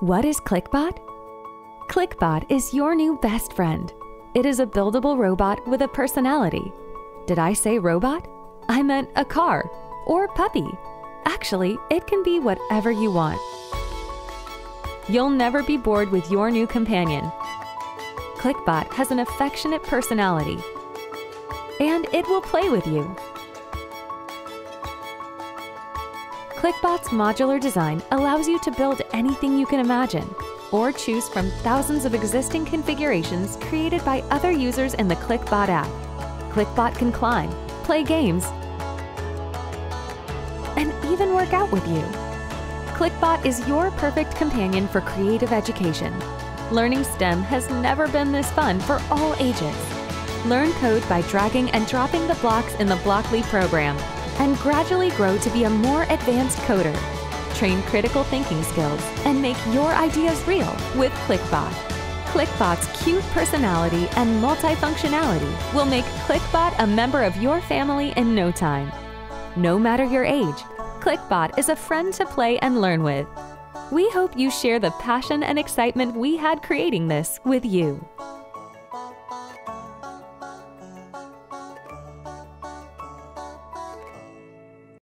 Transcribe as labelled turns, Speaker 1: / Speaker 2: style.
Speaker 1: What is ClicBot? ClicBot is your new best friend. It is a buildable robot with a personality. Did I say robot? I meant a car or puppy. Actually, it can be whatever you want. You'll never be bored with your new companion. ClicBot has an affectionate personality, and it will play with you. ClicBot's modular design allows you to build anything you can imagine or choose from thousands of existing configurations created by other users in the ClicBot app. ClicBot can climb, play games, and even work out with you. ClicBot is your perfect companion for creative education. Learning STEM has never been this fun for all ages. Learn code by dragging and dropping the blocks in the Blockly program and gradually grow to be a more advanced coder. Train critical thinking skills and make your ideas real with ClicBot. ClicBot's cute personality and multifunctionality will make ClicBot a member of your family in no time. No matter your age, ClicBot is a friend to play and learn with. We hope you share the passion and excitement we had creating this with you.